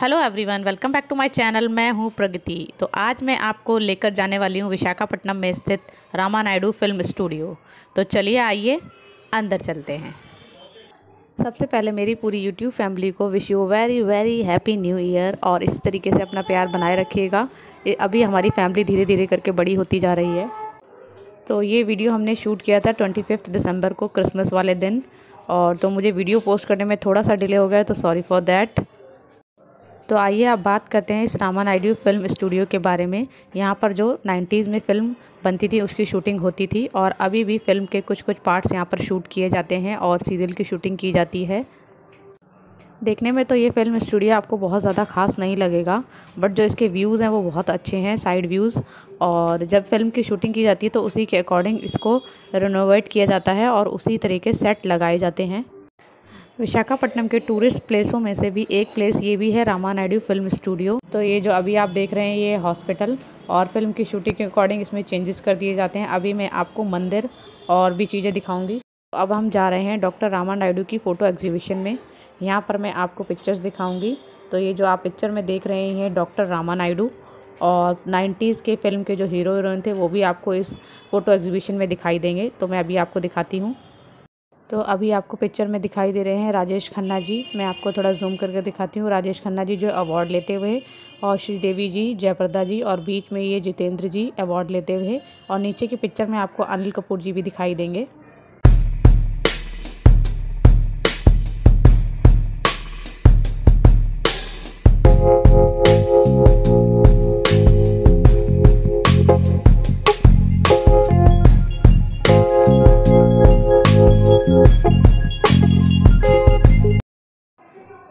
Hello everyone welcome back to my channel मैं हूँ प्रगति। तो आज मैं आपको लेकर जाने वाली हूँ विशाखापट्टनम में स्थित रामा नायडू फ़िल्म स्टूडियो। तो चलिए आइए, अंदर चलते हैं। सबसे पहले मेरी पूरी यूट्यूब फैमिली को wish you very very happy new year और इस तरीके से अपना प्यार बनाए रखिएगा। अभी हमारी फैमिली धीरे धीरे करके बड़ी होती जा रही है। तो ये वीडियो हमने शूट किया था ट्वेंटी फिफ्थ दिसंबर को क्रिसमस वाले दिन। और तो मुझे वीडियो पोस्ट करने में थोड़ा सा डिले हो गया तो सॉरी फॉर दैट तो आइए अब बात करते हैं इस रामा नायडू फ़िल्म स्टूडियो के बारे में। यहाँ पर जो 90s में फ़िल्म बनती थी, उसकी शूटिंग होती थी और अभी भी फ़िल्म के कुछ कुछ पार्ट्स यहाँ पर शूट किए जाते हैं और सीरियल की शूटिंग की जाती है। देखने में तो ये फ़िल्म स्टूडियो आपको बहुत ज़्यादा खास नहीं लगेगा, बट जो इसके व्यूज़ हैं वो बहुत अच्छे हैं, साइड व्यूज़। और जब फ़िल्म की शूटिंग की जाती है तो उसी के अकॉर्डिंग इसको रिनोवेट किया जाता है और उसी तरीके सेट लगाए जाते हैं। विशाखापट्टनम के टूरिस्ट प्लेसों में से भी एक प्लेस ये भी है रामा नायडू फ़िल्म स्टूडियो तो ये जो अभी आप देख रहे हैं, ये हॉस्पिटल और फ़िल्म की शूटिंग के अकॉर्डिंग इसमें चेंजेस कर दिए जाते हैं। अभी मैं आपको मंदिर और भी चीज़ें दिखाऊँगी। तो अब हम जा रहे हैं डॉक्टर रामा नायडू की फ़ोटो एग्जीबिशन में। यहाँ पर मैं आपको पिक्चर्स दिखाऊँगी। तो ये जो आप पिक्चर में देख रहे हैं डॉक्टर रामा नायडू और नाइन्टीज़ के फ़िल्म के जो हीरो हीरोइन थे, वो भी आपको इस फ़ोटो एग्जीबिशन में दिखाई देंगे। तो मैं अभी आपको दिखाती हूँ। तो अभी आपको पिक्चर में दिखाई दे रहे हैं राजेश खन्ना जी। मैं आपको थोड़ा जूम करके दिखाती हूँ। राजेश खन्ना जी जो अवार्ड लेते हुए और श्रीदेवी जी, जयप्रदा जी और बीच में ये जितेंद्र जी अवार्ड लेते हुए और नीचे की पिक्चर में आपको अनिल कपूर जी भी दिखाई देंगे।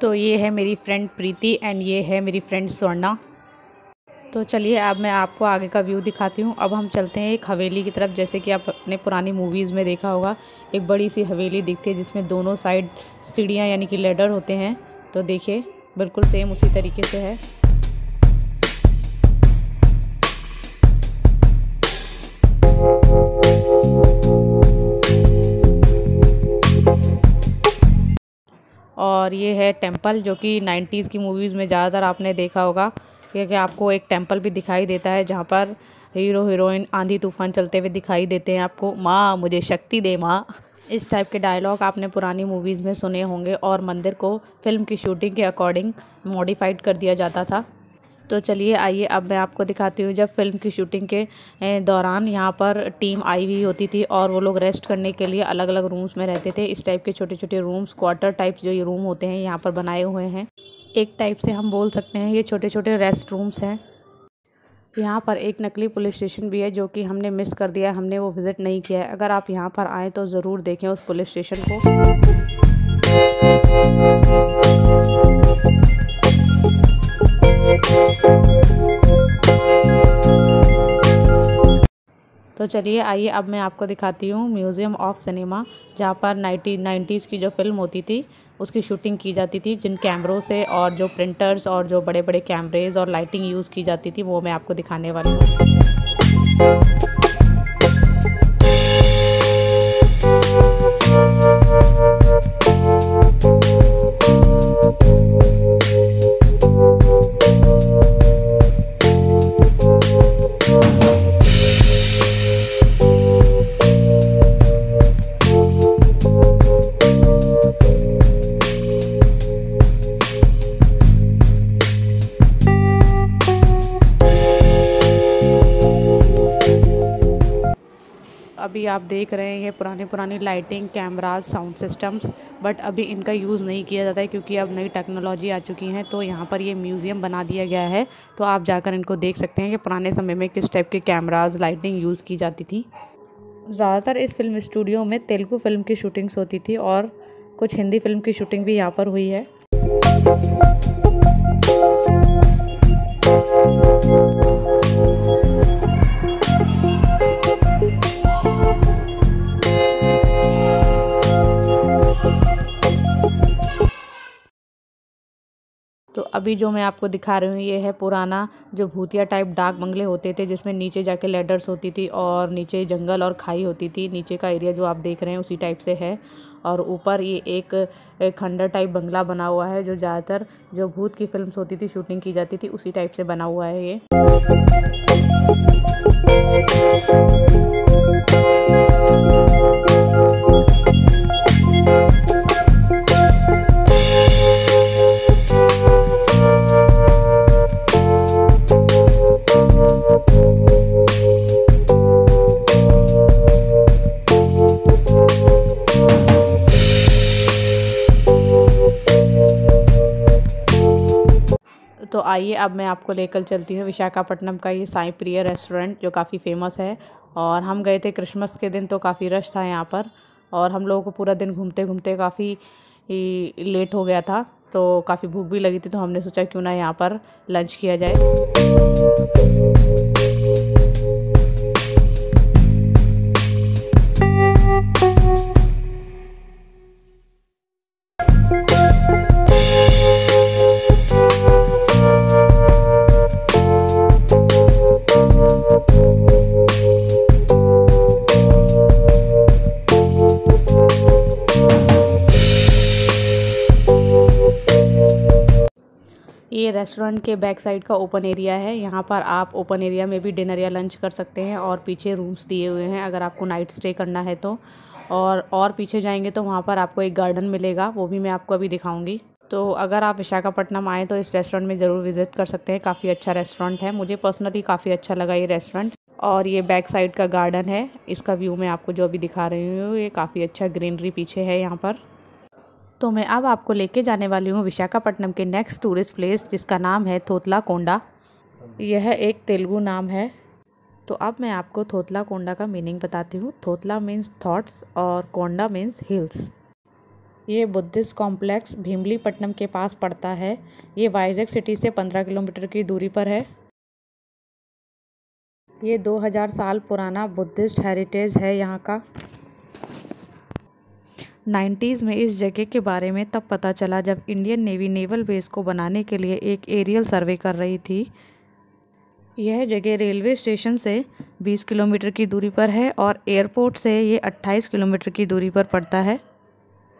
तो ये है मेरी फ्रेंड प्रीति एंड ये है मेरी फ्रेंड स्वर्णा। तो चलिए अब मैं आपको आगे का व्यू दिखाती हूँ। अब हम चलते हैं एक हवेली की तरफ़। जैसे कि आपने पुरानी मूवीज़ में देखा होगा, एक बड़ी सी हवेली दिखती है जिसमें दोनों साइड सीढ़ियाँ यानी कि लेडर होते हैं। तो देखिए, बिल्कुल सेम उसी तरीके से है। और ये है टेंपल, जो कि नाइन्टीज़ की मूवीज़ में ज़्यादातर आपने देखा होगा। क्योंकि आपको एक टेंपल भी दिखाई देता है, जहाँ पर हीरो, हीरोइन आंधी तूफ़ान चलते हुए दिखाई देते हैं आपको। माँ, मुझे शक्ति दे माँ। इस टाइप के डायलॉग आपने पुरानी मूवीज़ में सुने होंगे और मंदिर को फ़िल्म की शूटिंग के अकॉर्डिंग मॉडिफाइड कर दिया जाता था। तो चलिए, आइए अब मैं आपको दिखाती हूँ जब फ़िल्म की शूटिंग के दौरान यहाँ पर टीम आई हुई होती थी और वो लोग रेस्ट करने के लिए अलग अलग रूम्स में रहते थे। इस टाइप के छोटे छोटे रूम्स, क्वार्टर टाइप जो ये रूम होते हैं, यहाँ पर बनाए हुए हैं। एक टाइप से हम बोल सकते हैं ये छोटे छोटे रेस्ट रूम्स हैं। यहाँ पर एक नकली पुलिस स्टेशन भी है जो कि हमने मिस कर दिया हमने वो विज़िट नहीं किया है। अगर आप यहाँ पर आएँ तो ज़रूर देखें उस पुलिस स्टेशन को। चलिए, आइए अब मैं आपको दिखाती हूँ म्यूज़ियम ऑफ़ सिनेमा, जहाँ पर नाइनटी, नाइन्टीज़ की जो फ़िल्म होती थी, उसकी शूटिंग की जाती थी, जिन कैमरों से और जो प्रिंटर्स और जो बड़े बड़े कैमरेज और लाइटिंग यूज़ की जाती थी, वो मैं आपको दिखाने वाली हूँ। अभी आप देख रहे हैं, ये पुरानी पुरानी lighting cameras sound systems but अभी इनका यूज़ नहीं किया जाता है क्योंकि अब नई टेक्नोलॉजी आ चुकी हैं तो यहाँ पर ये म्यूज़ियम बना दिया गया है। तो आप जाकर इनको देख सकते हैं कि पुराने समय में किस टाइप के कैमराज लाइटिंग यूज़ की जाती थी। ज़्यादातर इस फ़िल्म स्टूडियो में तेलुगु फ़िल्म की शूटिंग्स होती थी और कुछ हिंदी फ़िल्म की शूटिंग भी यहाँ पर हुई है। अभी जो मैं आपको दिखा रही हूँ ये है पुराना जो भूतिया टाइप डाक बंगले होते थे जिसमें नीचे जाके लेडर्स होती थी और नीचे जंगल और खाई होती थी। नीचे का एरिया जो आप देख रहे हैं उसी टाइप से है। और ऊपर ये एक, खंडर टाइप बंगला बना हुआ है जो ज़्यादातर जो भूत की फ़िल्म होती थी शूटिंग की जाती थी उसी टाइप से बना हुआ है ये। आइए, अब मैं आपको लेकर चलती हूँ विशाखापट्टनम का ये साई प्रिय रेस्टोरेंट, जो काफ़ी फ़ेमस है। और हम गए थे क्रिसमस के दिन तो काफ़ी रश था यहाँ पर। और हम लोगों को पूरा दिन घूमते घूमते काफ़ी लेट हो गया था तो काफ़ी भूख भी लगी थी तो हमने सोचा क्यों ना यहाँ पर लंच किया जाए। रेस्टोरेंट के बैक साइड का ओपन एरिया है। यहाँ पर आप ओपन एरिया में भी डिनर या लंच कर सकते हैं और पीछे रूम्स दिए हुए हैं अगर आपको नाइट स्टे करना है तो। और और पीछे जाएँगे तो वहाँ पर आपको एक गार्डन मिलेगा, वो भी मैं आपको अभी दिखाऊँगी। तो अगर आप विशाखापट्टनम आएँ तो इस रेस्टोरेंट में ज़रूर विज़िट कर सकते हैं, काफ़ी अच्छा रेस्टोरेंट है। मुझे पर्सनली काफ़ी अच्छा लगा ये रेस्टोरेंट और ये बैक साइड का गार्डन है। इसका व्यू मैं आपको जो अभी दिखा रही हूँ, ये काफ़ी अच्छा ग्रीनरी पीछे है यहाँ पर। तो मैं अब आपको लेके जाने वाली हूँ विशाखापट्टनम के नेक्स्ट टूरिस्ट प्लेस जिसका नाम है थोतला कोंडा यह एक तेलुगु नाम है। तो अब मैं आपको थोतला कोंडा का मीनिंग बताती हूँ। थोतला मीन्स थॉट्स और कोंडा मीन्स हिल्स ये बुद्धिस्ट कॉम्प्लेक्स भीमलीपट्टनम के पास पड़ता है। ये वाइजैग सिटी से पंद्रह किलोमीटर की दूरी पर है। ये 2000 साल पुराना बुद्धिस्ट हेरिटेज है यहाँ का। नाइन्टीज़ में इस जगह के बारे में तब पता चला जब इंडियन नेवी नेवल बेस को बनाने के लिए एक एरियल सर्वे कर रही थी। यह जगह रेलवे स्टेशन से 20 किलोमीटर की दूरी पर है और एयरपोर्ट से ये 28 किलोमीटर की दूरी पर पड़ता है।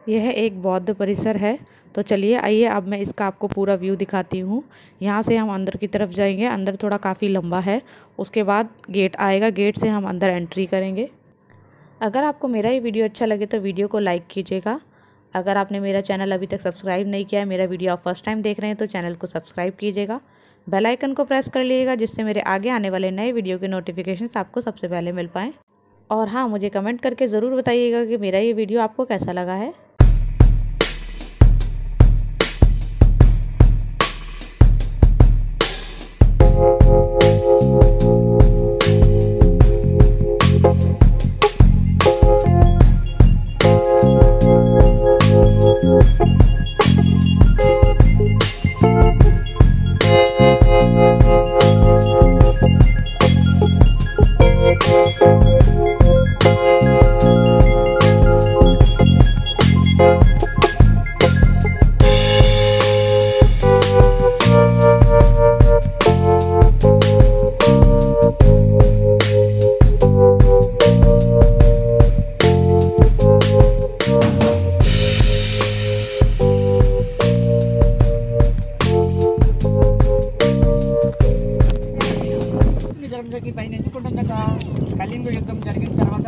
यह एक बौद्ध परिसर है। तो चलिए, आइए, अब मैं इसका आपको पूरा व्यू दिखाती हूँ। यहाँ से हम अंदर की तरफ़ जाएँगे। अंदर थोड़ा काफ़ी लंबा है। उसके बाद गेट आएगा। गेट से हम अंदर एंट्री करेंगे। अगर आपको मेरा ये वीडियो अच्छा लगे तो वीडियो को लाइक कीजिएगा। अगर आपने मेरा चैनल अभी तक सब्सक्राइब नहीं किया है, मेरा वीडियो आप फ़र्स्ट टाइम देख रहे हैं तो चैनल को सब्सक्राइब कीजिएगा। बेल आइकन को प्रेस कर लीजिएगा, जिससे मेरे आगे आने वाले नए वीडियो के नोटिफिकेशन आपको सबसे पहले मिल पाएँ। और हाँ मुझे कमेंट करके ज़रूर बताइएगा कि मेरा ये वीडियो आपको कैसा लगा है। జరంలోకి పైన ఎంచుకుంటుందట కళింగ యుద్ధం జరిగిన తర్వాత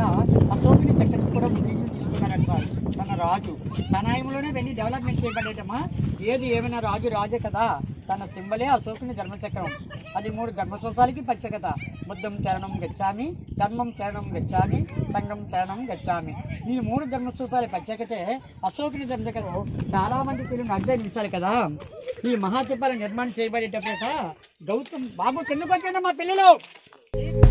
అశోకుని చక్రం కూడా ఉద్దేశం తీసుకున్నాడు సార్. తన రాజు. తన ఆయనలోనే వెళ్ళి డెవలప్మెంట్ చేయబడేటమ్మా ఏది ఏమైనా రాజు రాజే కదా. తన సింబలే అశోకుని ధర్మచక్రం అది మూడు ధర్మసోసాలకి ప్రత్యేకత బుద్ధం చరణం గచ్చామి ధర్మం చరణం గచ్చామి సంఘం చరణం గచ్చామి. ఈ మూడు ధర్మసూత్రాల ప్రత్యేకతే అశోకుని ధర్మచక్రం చాలా మంది పిల్లలు నలభై కదా. ఈ మహాతిపాల నిర్మాణం చేయబడేటప్పుడు గౌతమ్ బాబు కింద పట్టండి మా పిల్లలు. you.